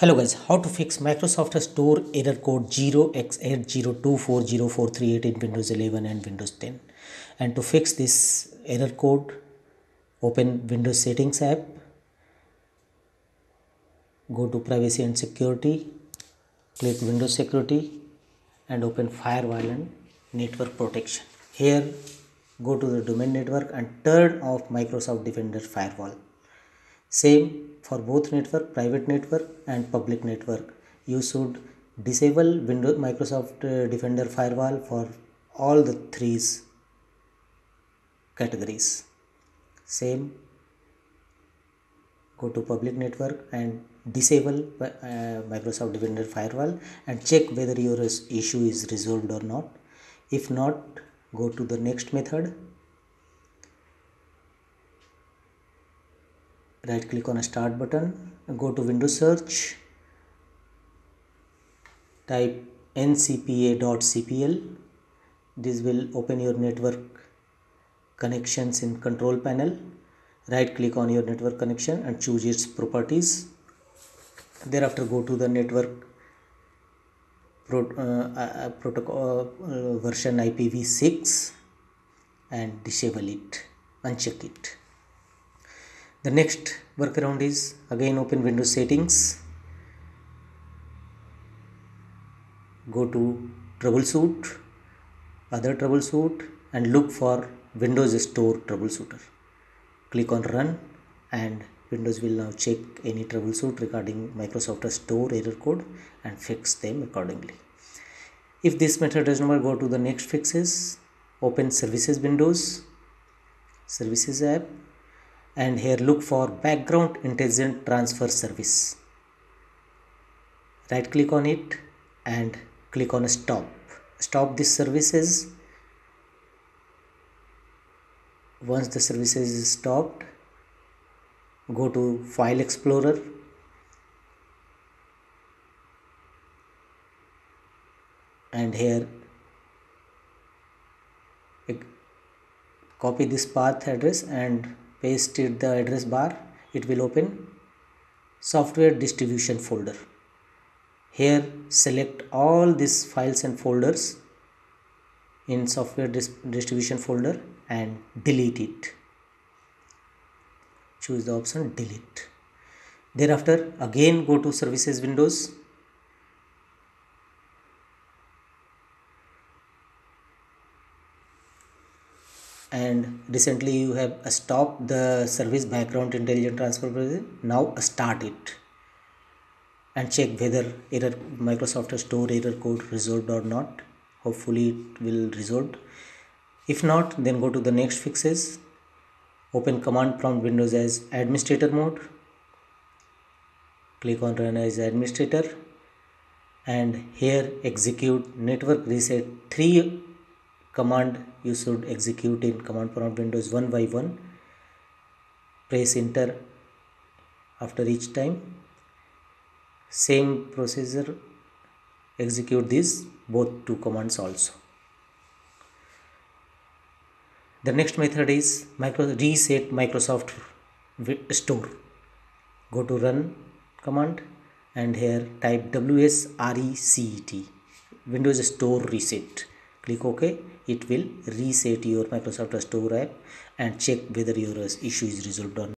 Hello guys, how to fix Microsoft Store error code 0x80240438 in Windows 11 and Windows 10. And to fix this error code, open Windows Settings app, go to Privacy and Security, click Windows Security and open Firewall and Network Protection. Here, go to the domain network and turn off Microsoft Defender Firewall. Same for both network, private network and public network. You should disable Windows Microsoft uh, Defender firewall for all the three categories. Same go to public network and disable uh, Microsoft Defender firewall and check whether your issue is resolved or not. If not, go to the next method right click on a start button go to windows search type ncpa.cpl this will open your network connections in control panel. Right click on your network connection and choose its properties. Thereafter go to the network pro, uh, uh, protocol uh, version IPv6 and disable it. Uncheck it the next workaround is again open windows settings. Go to troubleshoot other troubleshoot and look for windows store troubleshooter. Click on run and windows will now check any troubleshoot regarding microsoft store error code and fix them accordingly. If this method does not work, go to the next fixes. Open services windows services app and here look for background intelligent transfer service. Right click on it and click on stop. Stop this services. Once the services is stopped go to file explorer. And here copy this path address and paste it the address bar. It will open software distribution folder. Here select all these files and folders in software dis distribution folder and delete it. Choose the option delete. Thereafter again go to services windows and recently you have stopped the service background intelligent transfer now start it. And check whether error microsoft store error code resolved or not. Hopefully it will resolve if not then go to the next fixes. Open command prompt windows as administrator mode. Click on run as administrator. And here execute network reset 3 command you should execute in command prompt windows one by one. Press enter after each time. Same procedure execute these both two commands also. The next method is micro reset microsoft store. Go to run command and here type wsreset windows store reset click ok it will reset your microsoft store app and check whether your issue is resolved or not